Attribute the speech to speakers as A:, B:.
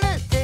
A: the